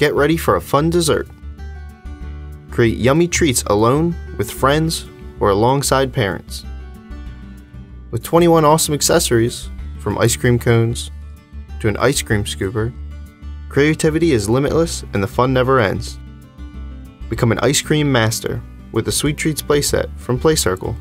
get ready for a fun dessert. Create yummy treats alone, with friends, or alongside parents. With 21 awesome accessories, from ice cream cones to an ice cream scooper, creativity is limitless and the fun never ends. Become an ice cream master with the Sweet Treats playset from PlayCircle.